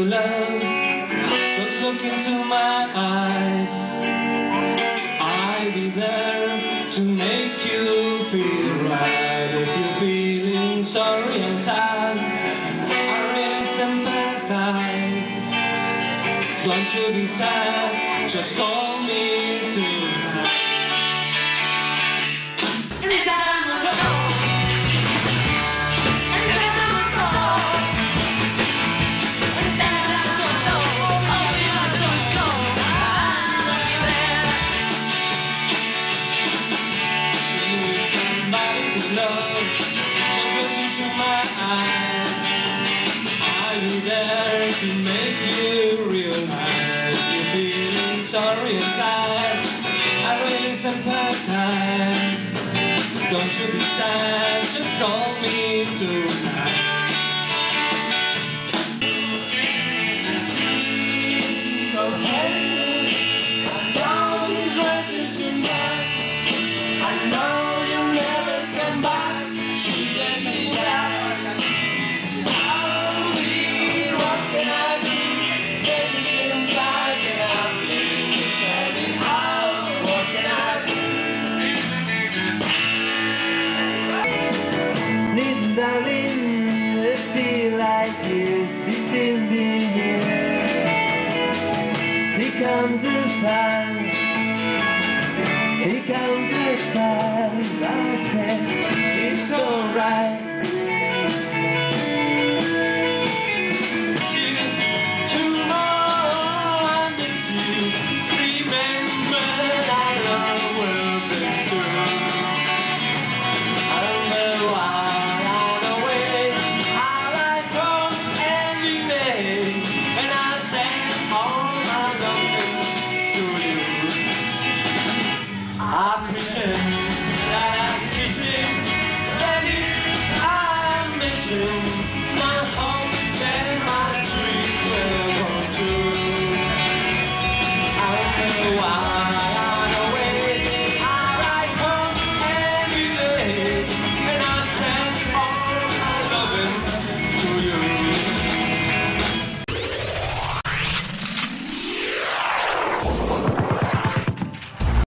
To love, just look into my eyes. I'll be there to make you feel right. If you're feeling sorry and sad, I really sympathize. Don't you be sad, just call me tonight. Love. Just look into my eyes. I'll be there to make you realize you're feeling sorry inside. I really sympathize. Don't you be sad, just call me tonight. I know I like yes, it's in the comes the sun, here comes the sun. you